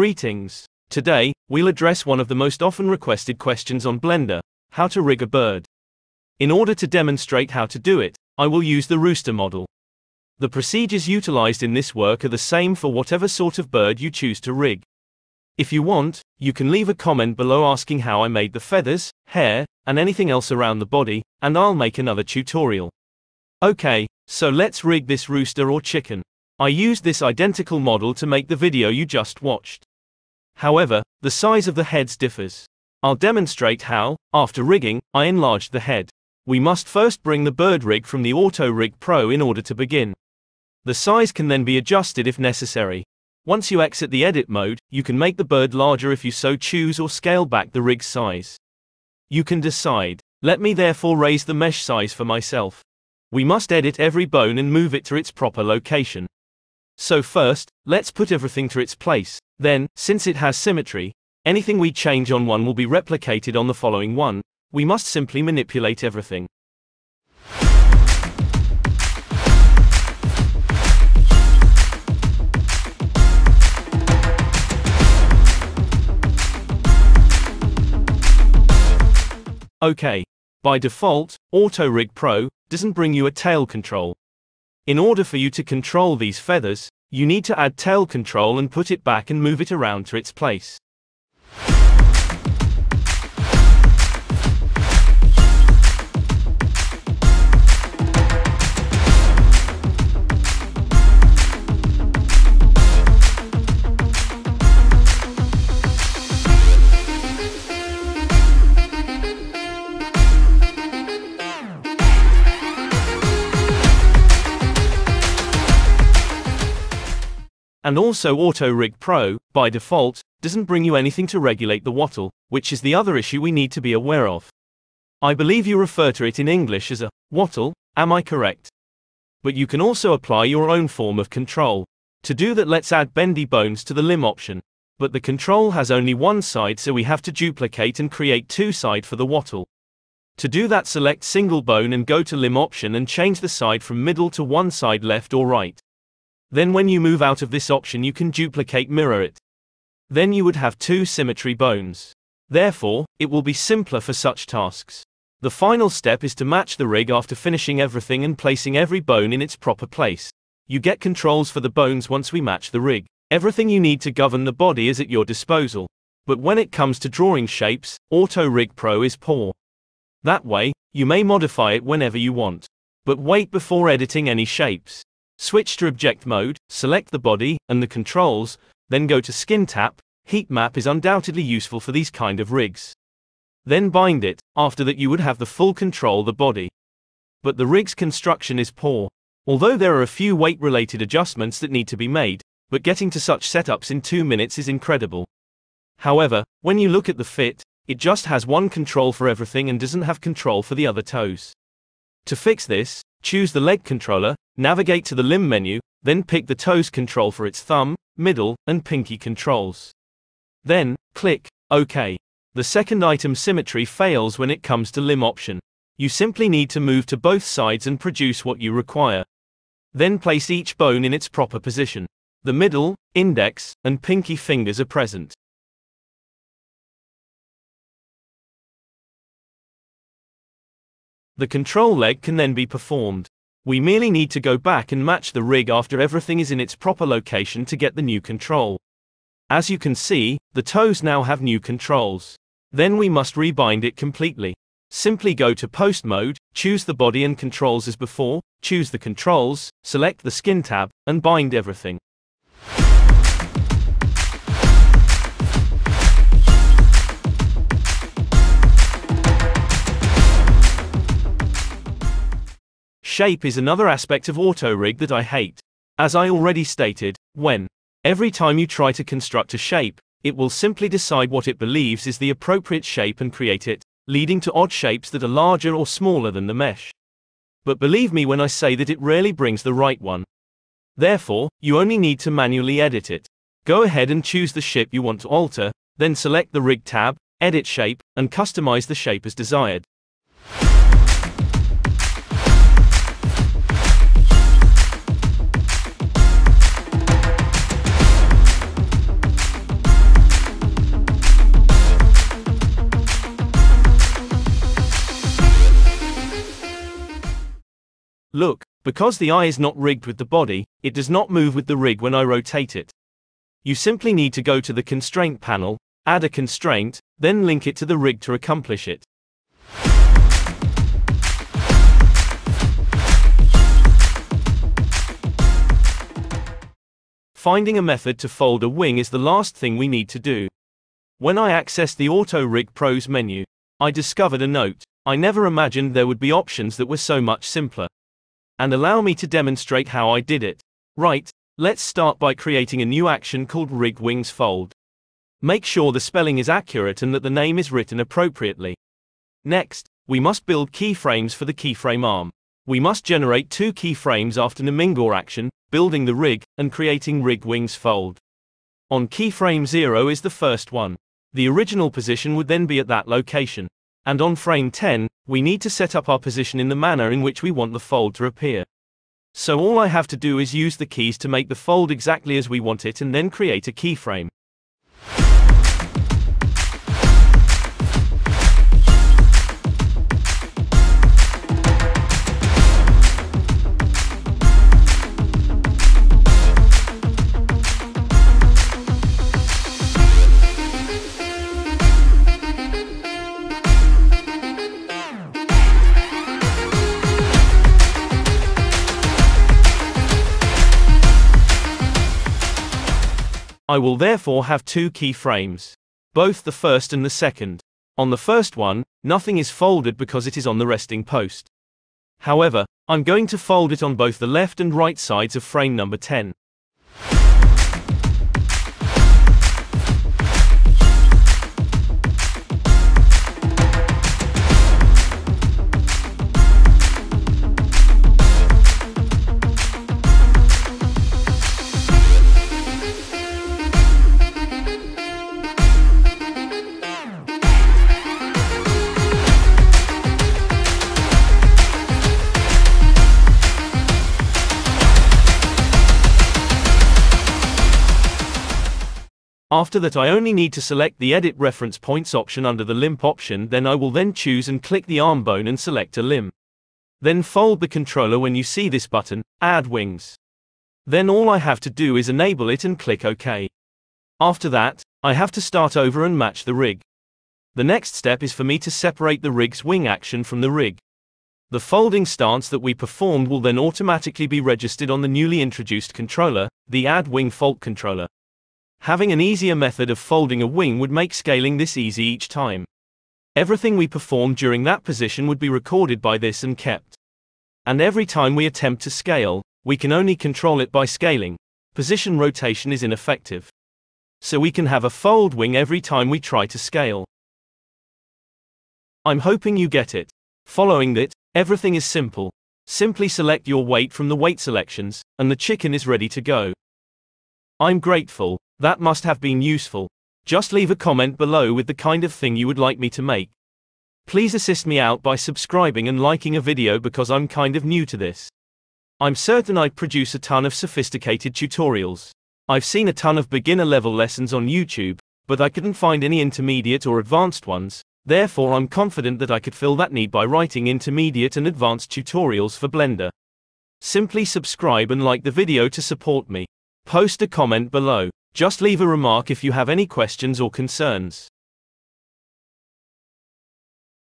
Greetings. Today, we'll address one of the most often requested questions on Blender, how to rig a bird. In order to demonstrate how to do it, I will use the rooster model. The procedures utilized in this work are the same for whatever sort of bird you choose to rig. If you want, you can leave a comment below asking how I made the feathers, hair, and anything else around the body, and I'll make another tutorial. Okay, so let's rig this rooster or chicken. I used this identical model to make the video you just watched. However, the size of the heads differs. I'll demonstrate how, after rigging, I enlarged the head. We must first bring the bird rig from the Auto Rig Pro in order to begin. The size can then be adjusted if necessary. Once you exit the edit mode, you can make the bird larger if you so choose or scale back the rig size. You can decide. Let me therefore raise the mesh size for myself. We must edit every bone and move it to its proper location. So first, let's put everything to its place. Then, since it has symmetry, anything we change on one will be replicated on the following one. We must simply manipulate everything. Okay. By default, Auto Rig Pro doesn't bring you a tail control. In order for you to control these feathers, you need to add tail control and put it back and move it around to its place. And also Auto Rig Pro, by default, doesn't bring you anything to regulate the wattle, which is the other issue we need to be aware of. I believe you refer to it in English as a wattle, am I correct? But you can also apply your own form of control. To do that let's add bendy bones to the limb option. But the control has only one side so we have to duplicate and create two side for the wattle. To do that select single bone and go to limb option and change the side from middle to one side left or right. Then when you move out of this option you can duplicate mirror it. Then you would have two symmetry bones. Therefore, it will be simpler for such tasks. The final step is to match the rig after finishing everything and placing every bone in its proper place. You get controls for the bones once we match the rig. Everything you need to govern the body is at your disposal. But when it comes to drawing shapes, Auto Rig Pro is poor. That way, you may modify it whenever you want. But wait before editing any shapes. Switch to object mode, select the body, and the controls, then go to skin tab, heat map is undoubtedly useful for these kind of rigs. Then bind it, after that you would have the full control the body. But the rig's construction is poor. Although there are a few weight related adjustments that need to be made, but getting to such setups in 2 minutes is incredible. However, when you look at the fit, it just has one control for everything and doesn't have control for the other toes. To fix this, choose the leg controller, navigate to the limb menu, then pick the toes control for its thumb, middle, and pinky controls. Then, click OK. The second item symmetry fails when it comes to limb option. You simply need to move to both sides and produce what you require. Then place each bone in its proper position. The middle, index, and pinky fingers are present. The control leg can then be performed. We merely need to go back and match the rig after everything is in its proper location to get the new control. As you can see, the toes now have new controls. Then we must rebind it completely. Simply go to pose mode, choose the body and controls as before, choose the controls, select the skin tab, and bind everything. Shape is another aspect of AutoRig that I hate. As I already stated, when every time you try to construct a shape, it will simply decide what it believes is the appropriate shape and create it, leading to odd shapes that are larger or smaller than the mesh. But believe me when I say that it rarely brings the right one. Therefore, you only need to manually edit it. Go ahead and choose the shape you want to alter, then select the Rig tab, Edit Shape, and customize the shape as desired. Look, because the eye is not rigged with the body, it does not move with the rig when I rotate it. You simply need to go to the constraint panel, add a constraint, then link it to the rig to accomplish it. Finding a method to fold a wing is the last thing we need to do. When I accessed the Auto Rig Pros menu, I discovered a note. I never imagined there would be options that were so much simpler. And allow me to demonstrate how I did it. Right, let's start by creating a new action called Rig Wings Fold. Make sure the spelling is accurate and that the name is written appropriately. Next, we must build keyframes for the keyframe arm. We must generate two keyframes after Namingor action, building the rig, and creating rig wings fold. On keyframe 0 is the first one. The original position would then be at that location. And on frame 10, we need to set up our position in the manner in which we want the fold to appear. So all I have to do is use the keys to make the fold exactly as we want it and then create a keyframe. I will therefore have two key frames. Both the first and the second. On the first one, nothing is folded because it is on the resting post. However, I'm going to fold it on both the left and right sides of frame number 10. After that I only need to select the Edit Reference Points option under the Limb option then I will then choose and click the arm bone and select a limb. Then fold the controller when you see this button, Add Wings. Then all I have to do is enable it and click OK. After that, I have to start over and match the rig. The next step is for me to separate the rig's wing action from the rig. The folding stance that we performed will then automatically be registered on the newly introduced controller, the Add Wing Fold controller. Having an easier method of folding a wing would make scaling this easy each time. Everything we perform during that position would be recorded by this and kept. And every time we attempt to scale, we can only control it by scaling. Position rotation is ineffective. So we can have a fold wing every time we try to scale. I'm hoping you get it. Following that, everything is simple. Simply select your weight from the weight selections, and the chicken is ready to go. I'm grateful. That must have been useful. Just leave a comment below with the kind of thing you would like me to make. Please assist me out by subscribing and liking a video because I'm kind of new to this. I'm certain I produce a ton of sophisticated tutorials. I've seen a ton of beginner level lessons on YouTube, but I couldn't find any intermediate or advanced ones, therefore I'm confident that I could fill that need by writing intermediate and advanced tutorials for Blender. Simply subscribe and like the video to support me. Post a comment below. Just leave a remark if you have any questions or concerns.